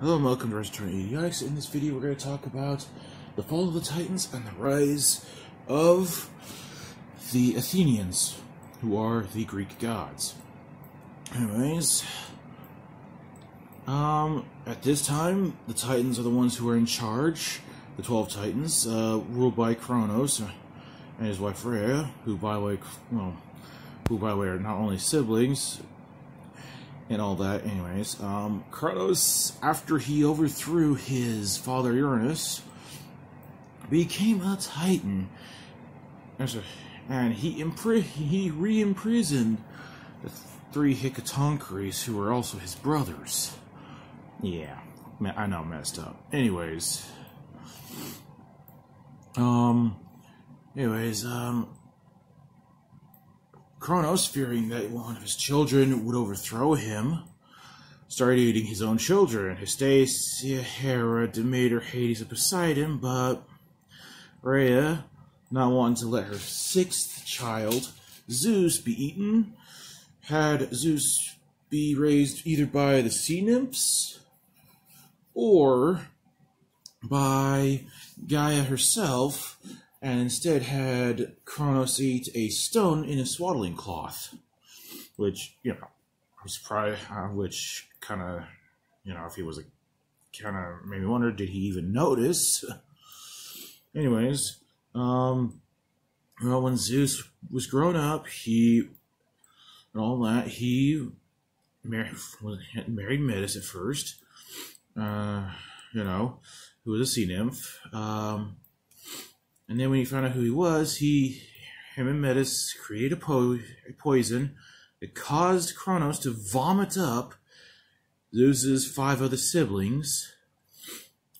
Hello and welcome to Return EDX. In this video, we're going to talk about the fall of the Titans and the rise of the Athenians, who are the Greek gods. Anyways, um, at this time, the Titans are the ones who are in charge. The Twelve Titans, uh, ruled by Kronos and his wife Rhea, who, by the way, well, who, by the way, are not only siblings, and all that. Anyways, um, Kronos, after he overthrew his father Uranus, became a Titan, and he impri- he re-imprisoned the three Hecatoncheires, who were also his brothers. Yeah, I know, messed up. Anyways, um, anyways, um, Kronos, fearing that one of his children would overthrow him, started eating his own children, Hestia, Hera, Demeter, Hades, and Poseidon, but Rhea, not wanting to let her sixth child, Zeus, be eaten, had Zeus be raised either by the sea nymphs or by Gaia herself, and instead had Kronos eat a stone in a swaddling cloth, which you know was probably uh, which kind of you know if he was a kind of made me wonder did he even notice? Anyways, um, well when Zeus was grown up, he and all that he married married Metis at first, uh, you know, who was a sea nymph. Um, and then when he found out who he was, he, him and Metis created a, po- a poison that caused Kronos to vomit up Zeus's five other siblings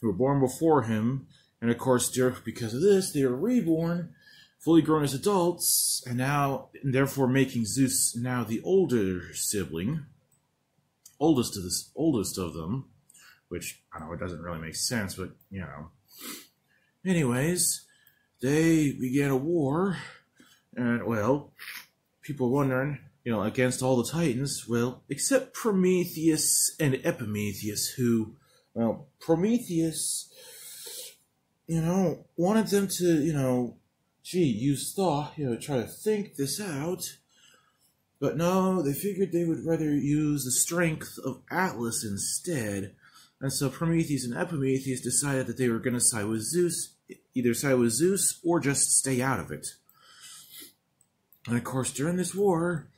who were born before him. And of course, because of this, they were reborn, fully grown as adults, and now, and therefore making Zeus now the older sibling, oldest of the oldest of them. Which I know it doesn't really make sense, but you know. Anyways, they began a war, and well, people wondering, you know, against all the Titans, well, except Prometheus and Epimetheus, who, well, Prometheus, you know, wanted them to, you know, gee, use thought, you know, try to think this out. But no, they figured they would rather use the strength of Atlas instead. And so Prometheus and Epimetheus decided that they were going to side with Zeus either side with Zeus or just stay out of it. And of course, during this war,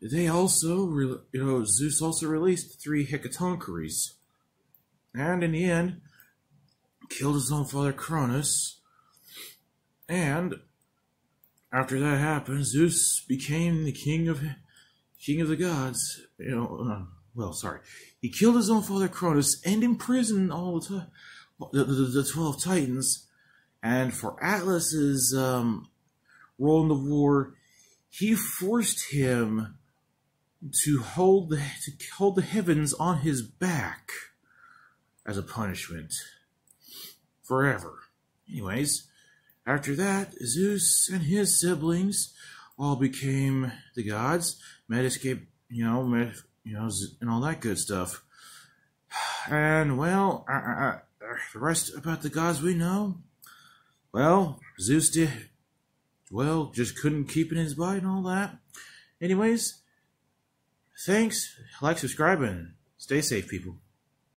they also, you know, Zeus also released three Hecatoncheires. And in the end, killed his own father Cronus. And after that happened, Zeus became the king of king of the gods. You know, uh, well, sorry, he killed his own father Cronus and imprisoned all the, the, the, the twelve titans and for Atlas's um, role in the war, he forced him to hold the to hold the heavens on his back as a punishment forever. Anyways, after that, Zeus and his siblings all became the gods. Metascape, you know, met, you know, and all that good stuff. And well, uh, uh, uh, the rest about the gods we know well, Zeus did, well, just couldn't keep it in his bite and all that. Anyways, thanks, like, subscribe, and stay safe, people.